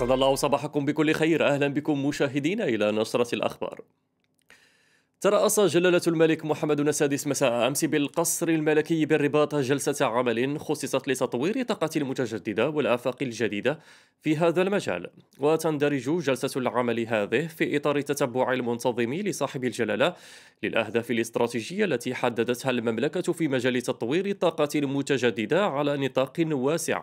أسعد الله صباحكم بكل خير. أهلا بكم مشاهدين إلى نشرة الأخبار. ترأس جلالة الملك محمد السادس مساء أمس بالقصر الملكي بالرباط جلسة عمل خصصت لتطوير الطاقة المتجددة والآفاق الجديدة في هذا المجال. وتندرج جلسة العمل هذه في إطار التتبع المنتظم لصاحب الجلالة للأهداف الاستراتيجية التي حددتها المملكة في مجال تطوير الطاقة المتجددة على نطاق واسع.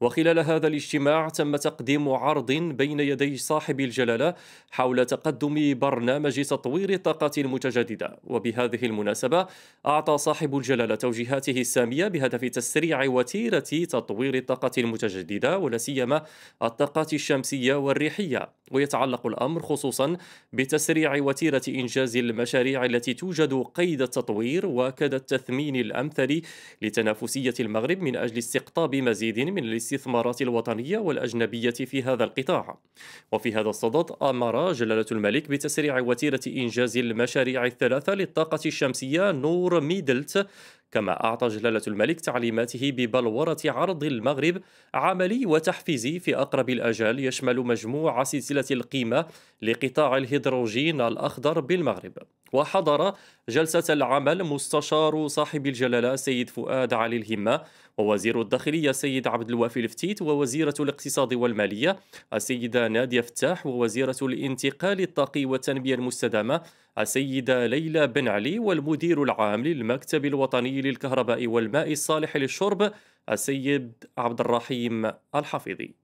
وخلال هذا الاجتماع تم تقديم عرض بين يدي صاحب الجلالة حول تقدم برنامج تطوير الطاقة المتجددة. وبهذه المناسبة أعطى صاحب الجلالة توجيهاته السامية بهدف تسريع وتيرة تطوير الطاقة المتجددة ولا سيما الطاقات الشمسية والريحية ويتعلق الأمر خصوصا بتسريع وتيرة إنجاز المشاريع التي توجد قيد التطوير وكذا التثمين الأمثل لتنافسية المغرب من أجل استقطاب مزيد من الاستثمارات الوطنية والأجنبية في هذا القطاع. وفي هذا الصدد أمر جلالة الملك بتسريع وتيرة إنجاز المشاريع الثلاثة للطاقة الشمسية نور ميدلت كما أعطى جلالة الملك تعليماته ببلورة عرض المغرب عملي وتحفيزي في أقرب الأجال يشمل مجموعة سلسلة القيمة لقطاع الهيدروجين الأخضر بالمغرب. وحضر جلسة العمل مستشار صاحب الجلالة سيد فؤاد علي الهمة ووزير الداخلية السيد عبد الوافي الفتيت ووزيرة الاقتصاد والمالية السيدة نادية فتاح ووزيرة الانتقال الطاقي والتنمية المستدامة السيدة ليلى بن علي والمدير العام للمكتب الوطني للكهرباء والماء الصالح للشرب السيد عبد الرحيم الحفيظي.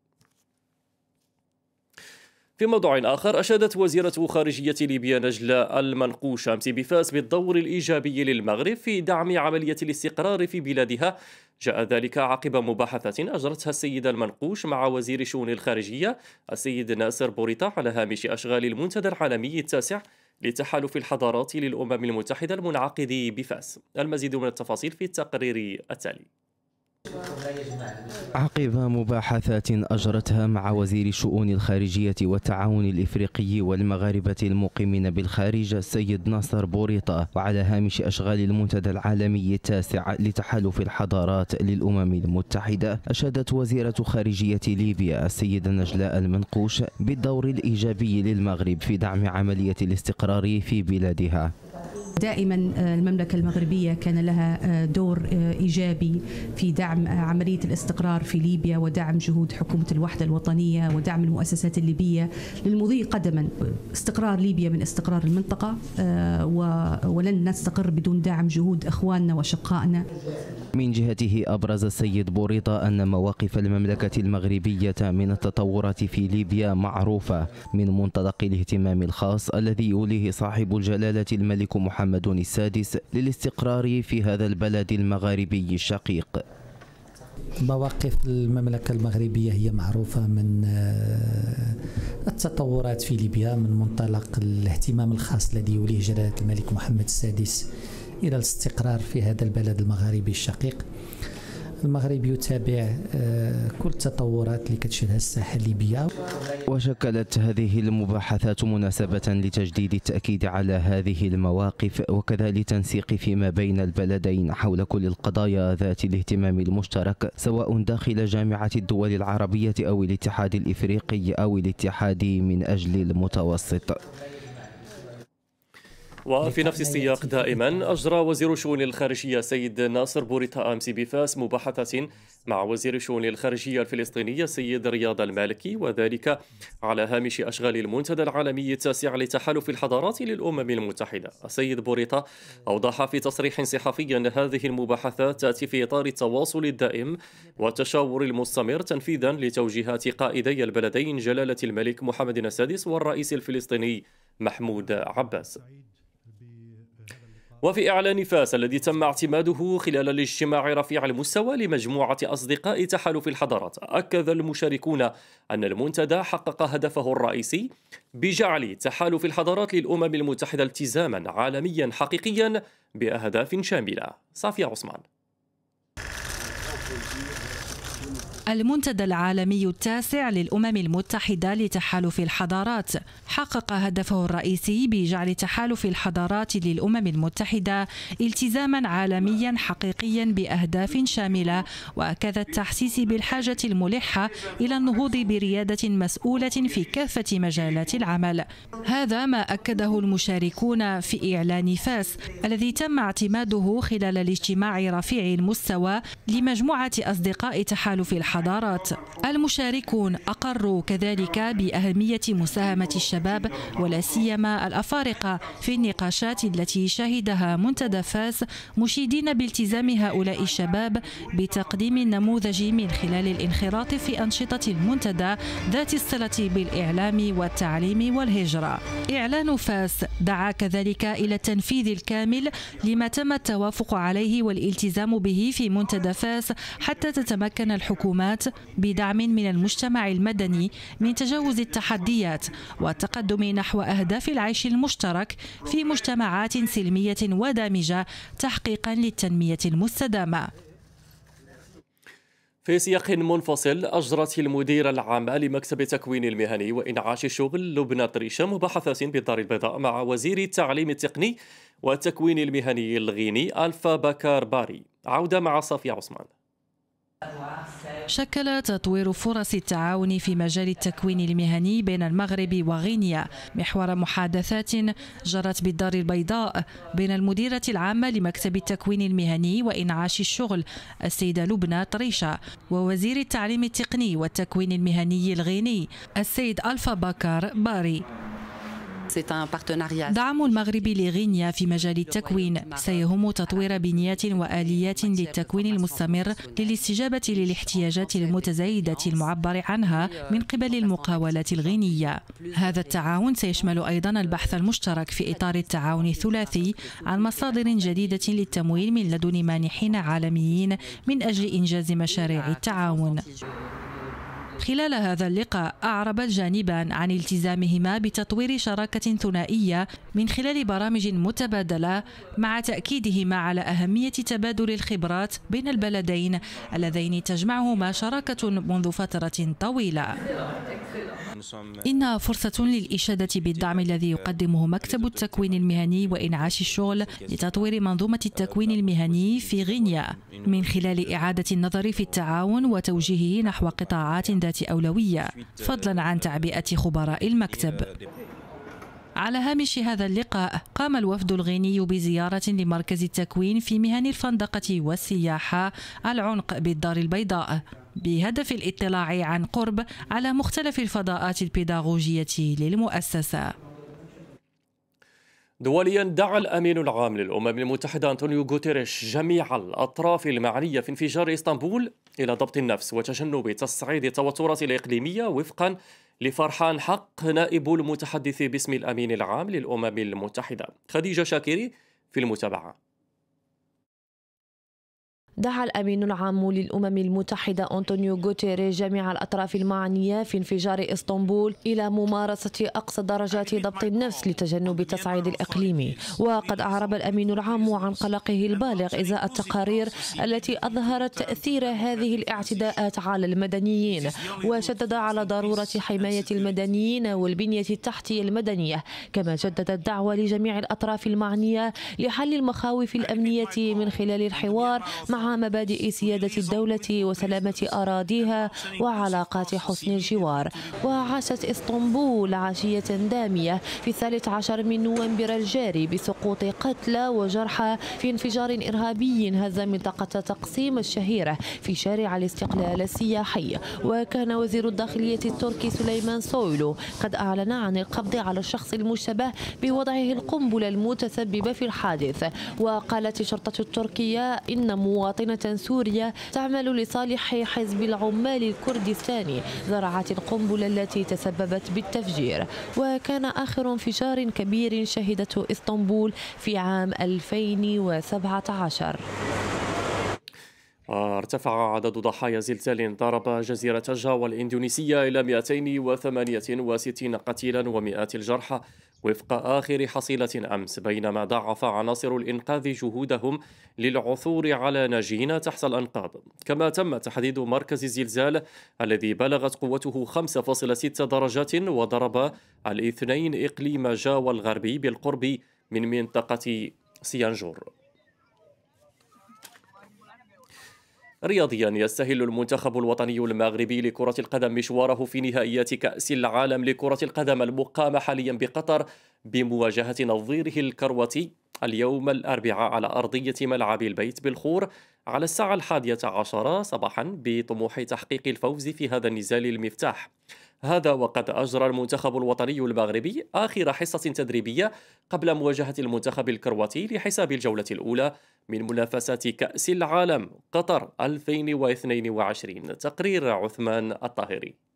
في موضوع آخر أشادت وزيرة خارجية ليبيا نجلة المنقوش أمس بفاس بالدور الإيجابي للمغرب في دعم عملية الاستقرار في بلادها. جاء ذلك عقب مباحثة أجرتها السيدة المنقوش مع وزير شؤون الخارجية السيد ناصر بوريطة على هامش أشغال المنتدى العالمي التاسع لتحالف الحضارات للأمم المتحدة المنعقد بفاس. المزيد من التفاصيل في التقرير التالي. عقب مباحثات أجرتها مع وزير الشؤون الخارجية والتعاون الإفريقي والمغاربة المقيمين بالخارج السيد ناصر بوريطة وعلى هامش أشغال المنتدى العالمي التاسع لتحالف الحضارات للأمم المتحدة أشادت وزيرة خارجية ليبيا السيدة نجلاء المنقوش بالدور الإيجابي للمغرب في دعم عملية الاستقرار في بلادها. دائما آه، المملكة المغربية كان لها آه، دور آه، إيجابي في دعم عملية الاستقرار في ليبيا ودعم جهود حكومة الوحدة الوطنية ودعم المؤسسات الليبية. للمضي قدما استقرار ليبيا من استقرار المنطقة ولن نستقر بدون دعم جهود أخواننا وشقائنا. من جهته أبرز السيد بوريطة أن مواقف المملكة المغربية من التطورات في ليبيا معروفة من منطلق الاهتمام الخاص الذي يوليه صاحب الجلالة الملك محمد السادس للاستقرار في هذا البلد المغاربي الشقيق. مواقف المملكة المغربية هي معروفة من آه، التطورات في ليبيا من منطلق الاهتمام الخاص الذي يوليه جلالة الملك محمد السادس إلى الاستقرار في هذا البلد المغاربي الشقيق. المغرب يتابع آه، كل التطورات اللي كتشهدها الساحة الليبية. وشكلت هذه المباحثات مناسبة لتجديد التأكيد على هذه المواقف وكذا لتنسيق فيما بين البلدين حول كل القضايا ذات الاهتمام المشترك سواء داخل جامعة الدول العربية أو الاتحاد الإفريقي أو الاتحاد من أجل المتوسط. وفي نفس السياق دائما أجرى وزير الشؤون الخارجية سيد ناصر بوريتا أمس بفاس مباحثة مع وزير الشؤون الخارجية الفلسطينية سيد رياض المالكي وذلك على هامش أشغال المنتدى العالمي التاسع لتحالف الحضارات للأمم المتحدة. السيد بوريتا أوضح في تصريح صحفي أن هذه المباحثات تأتي في إطار التواصل الدائم والتشاور المستمر تنفيذا لتوجيهات قائدي البلدين جلالة الملك محمد السادس والرئيس الفلسطيني محمود عباس. وفي إعلان فاس الذي تم اعتماده خلال الاجتماع رفيع المستوى لمجموعة أصدقاء تحالف الحضارات. أكد المشاركون أن المنتدى حقق هدفه الرئيسي بجعل تحالف الحضارات للأمم المتحدة التزاما عالميا حقيقيا بأهداف شاملة. صافية عثمان. المنتدى العالمي التاسع للأمم المتحدة لتحالف الحضارات. حقق هدفه الرئيسي بجعل تحالف الحضارات للأمم المتحدة التزاما عالميا حقيقيا بأهداف شاملة وأكد التحسيس بالحاجة الملحة إلى النهوض بريادة مسؤولة في كافة مجالات العمل. هذا ما أكده المشاركون في إعلان فاس الذي تم اعتماده خلال الاجتماع رفيع المستوى لمجموعة أصدقاء تحالف الحضارات. المشاركون أقروا كذلك بأهمية مساهمة الشباب ولا سيما الأفارقة في النقاشات التي شهدها منتدى فاس مشيدين بالتزام هؤلاء الشباب بتقديم النموذج من خلال الانخراط في أنشطة المنتدى ذات الصلة بالإعلام والتعليم والهجرة. إعلان فاس دعا كذلك إلى التنفيذ الكامل لما تم التوافق عليه والالتزام به في منتدى فاس حتى تتمكن الحكومات بدعم من المجتمع المدني من تجاوز التحديات والتقدم نحو أهداف العيش المشترك في مجتمعات سلمية ودامجة تحقيقا للتنمية المستدامة. في سياق منفصل أجرت المديرة العامة لمكتب التكوين المهني وإنعاش الشغل لبنى طريشة مباحثات بالدار البيضاء مع وزير التعليم التقني والتكوين المهني الغيني ألفا بكار باري. عودة مع صافية عثمان. شكل تطوير فرص التعاون في مجال التكوين المهني بين المغرب وغينيا. محور محادثات جرت بالدار البيضاء بين المديرة العامة لمكتب التكوين المهني وإنعاش الشغل السيدة لبنى طريشة ووزير التعليم التقني والتكوين المهني الغيني السيد ألفا بكر باري. دعم المغرب لغينيا في مجال التكوين. سيهم تطوير بنيات وآليات للتكوين المستمر للاستجابة للاحتياجات المتزايدة المعبر عنها من قبل المقاولات الغينية. هذا التعاون سيشمل أيضا البحث المشترك في إطار التعاون الثلاثي عن مصادر جديدة للتمويل من لدن مانحين عالميين من أجل إنجاز مشاريع التعاون. خلال هذا اللقاء أعرب الجانبان عن التزامهما بتطوير شراكة ثنائية من خلال برامج متبادلة مع تأكيدهما على أهمية تبادل الخبرات بين البلدين اللذين تجمعهما شراكة منذ فترة طويلة. إنها فرصة للإشادة بالدعم الذي يقدمه مكتب التكوين المهني وإنعاش الشغل لتطوير منظومة التكوين المهني في غينيا من خلال إعادة النظر في التعاون وتوجيهه نحو قطاعات ذات أولوية فضلا عن تعبئة خبراء المكتب. على هامش هذا اللقاء قام الوفد الغيني بزيارة لمركز التكوين في مهن الفندقة والسياحة العنق بالدار البيضاء. بهدف الاطلاع عن قرب على مختلف الفضاءات البيداغوجية للمؤسسة. دوليا دعا الأمين العام للأمم المتحدة أنطونيو غوتيريش جميع الأطراف المعنية في انفجار إسطنبول إلى ضبط النفس وتجنب تصعيد التوترات الإقليمية وفقا لفرحان حق نائب المتحدث باسم الأمين العام للأمم المتحدة. خديجة شاكري في المتابعة. دعا الأمين العام للأمم المتحدة أنطونيو غوتيري جميع الأطراف المعنية في انفجار إسطنبول إلى ممارسة أقصى درجات ضبط النفس لتجنب التصعيد الإقليمي وقد أعرب الأمين العام عن قلقه البالغ إزاء التقارير التي أظهرت تأثير هذه الاعتداءات على المدنيين. وشدد على ضرورة حماية المدنيين والبنية التحتية المدنية. كما جدد الدعوة لجميع الأطراف المعنية لحل المخاوف الأمنية من خلال الحوار مع مبادئ سيادة الدولة وسلامة أراضيها وعلاقات حسن الجوار. وعاشت إسطنبول عشية دامية في الثالث عشر من نوفمبر الجاري بسقوط قتلى وجرحى في انفجار إرهابي هز منطقة تقسيم الشهيرة في شارع الاستقلال السياحي. وكان وزير الداخلية التركي سليمان سويلو قد أعلن عن القبض على الشخص المشتبه بوضعه القنبلة المتسببة في الحادث. وقالت الشرطة التركية إن مواطن مواطنة سورية تعمل لصالح حزب العمال الكردستاني زرعت القنبلة التي تسببت بالتفجير. وكان آخر انفجار كبير شهدته إسطنبول في عام 2017 ارتفع عدد ضحايا زلزال ضرب جزيرة جاوا الإندونيسية إلى 268 قتيلا ومئات الجرحى. وفق آخر حصيلة أمس بينما ضاعف عناصر الإنقاذ جهودهم للعثور على ناجين تحت الأنقاض. كما تم تحديد مركز الزلزال الذي بلغت قوته 5.6 درجات وضرب الاثنين إقليم جاوا الغربي بالقرب من منطقة سيانجور. رياضيا يستهل المنتخب الوطني المغربي لكرة القدم مشواره في نهائيات كأس العالم لكرة القدم المقامة حاليا بقطر بمواجهة نظيره الكرواتي اليوم الأربعاء على أرضية ملعب البيت بالخور على الساعة الحادية عشرة صباحا بطموح تحقيق الفوز في هذا النزال المفتاح. هذا وقد أجرى المنتخب الوطني المغربي آخر حصة تدريبية قبل مواجهة المنتخب الكرواتي لحساب الجولة الأولى من منافسات كأس العالم قطر 2022 تقرير عثمان الطاهري.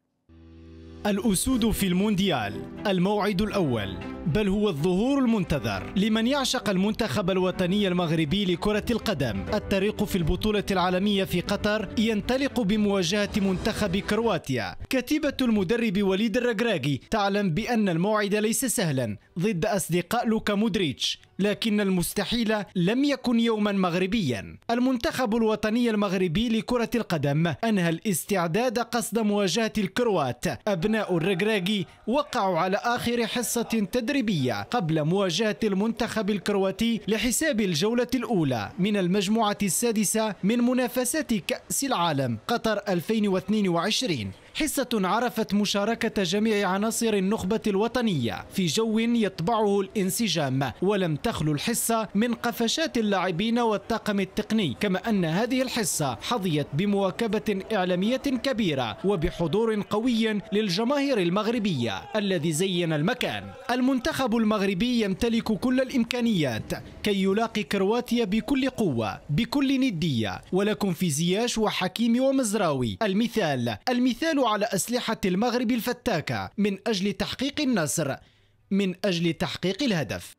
الأسود في المونديال الموعد الأول. بل هو الظهور المنتظر لمن يعشق المنتخب الوطني المغربي لكرة القدم. الطريق في البطولة العالمية في قطر ينطلق بمواجهة منتخب كرواتيا. كتيبة المدرب وليد الرجراجي تعلم بأن الموعد ليس سهلا. ضد أصدقاء لوكا مودريتش لكن المستحيل لم يكن يوما مغربيا. المنتخب الوطني المغربي لكرة القدم أنهى الاستعداد قصد مواجهة الكروات. أبناء الرجراجي وقعوا على آخر حصة تدريبية قبل مواجهة المنتخب الكرواتي لحساب الجولة الأولى من المجموعة السادسة من منافسات كأس العالم قطر 2022 حصة عرفت مشاركة جميع عناصر النخبة الوطنية في جو يطبعه الانسجام ولم تخلو الحصة من قفشات اللاعبين والطاقم التقني كما أن هذه الحصة حظيت بمواكبة إعلامية كبيرة وبحضور قوي للجماهير المغربية الذي زين المكان. المنتخب المغربي يمتلك كل الإمكانيات كي يلاقي كرواتيا بكل قوة بكل ندية ولكم في زياش وحكيم ومزراوي. المثال المثال على أسلحة المغرب الفتاكة من أجل تحقيق النصر من أجل تحقيق الهدف.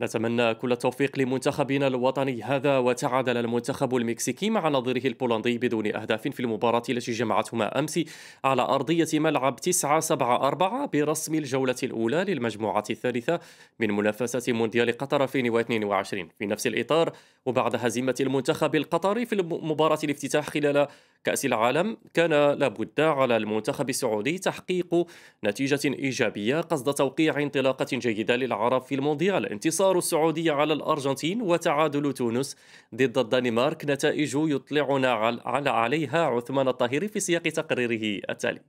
نتمنى كل التوفيق لمنتخبنا الوطني هذا وتعادل المنتخب المكسيكي مع نظيره البولندي بدون أهداف في المباراة التي جمعتهما أمس على أرضية ملعب 974 برسم الجولة الأولى للمجموعة الثالثة من منافسة مونديال قطر 2022 في نفس الإطار وبعد هزيمة المنتخب القطري في مباراة الافتتاح خلال كأس العالم كان لابد على المنتخب السعودي تحقيق نتيجة إيجابية قصد توقيع انطلاقة جيدة للعرب في المونديال. انتصار السعودية على الأرجنتين وتعادل تونس ضد الدنمارك نتائج يطلعنا على عليها عثمان الطاهري في سياق تقريره التالي.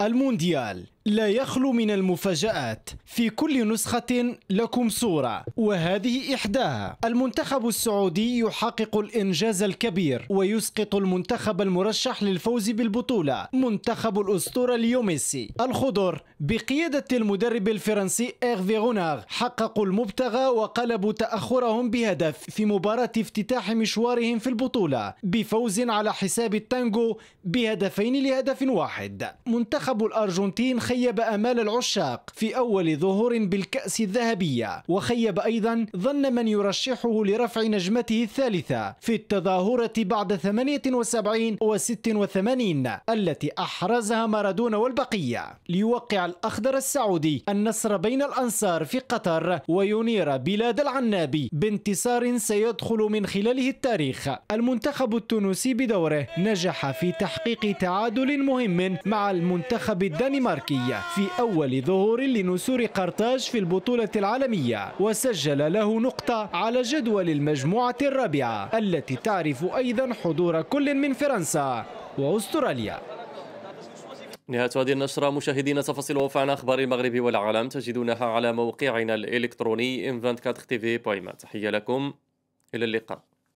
المونديال. لا يخلو من المفاجآت. في كل نسخة لكم صورة. وهذه إحداها. المنتخب السعودي يحقق الإنجاز الكبير ويسقط المنتخب المرشح للفوز بالبطولة منتخب الأسطورة ليو ميسي. الخضر. بقيادة المدرب الفرنسي إيرفي غوناغ حققوا المبتغى وقلبوا تأخرهم بهدف في مباراة افتتاح مشوارهم في البطولة بفوز على حساب التانجو بهدفين لهدف واحد. منتخب الأرجنتين خي خيب آمال العشاق في أول ظهور بالكأس الذهبية. وخيب أيضا ظن من يرشحه لرفع نجمته الثالثة في التظاهرة بعد 78 و 86 التي أحرزها مارادونا والبقية. ليوقع الأخضر السعودي النصر بين الأنصار في قطر وينير بلاد العنابي بانتصار سيدخل من خلاله التاريخ. المنتخب التونسي بدوره نجح في تحقيق تعادل مهم مع المنتخب الدنماركي. في أول ظهور لنسور قرطاج في البطولة العالمية وسجل له نقطة على جدول المجموعة الرابعة التي تعرف أيضا حضور كل من فرنسا وأستراليا. نهاية هذه النشرة مشاهدينا تفاصيل وفعنا أخبار المغرب والعالم. تجدونها على موقعنا الإلكتروني m24tv تحية لكم. إلى اللقاء.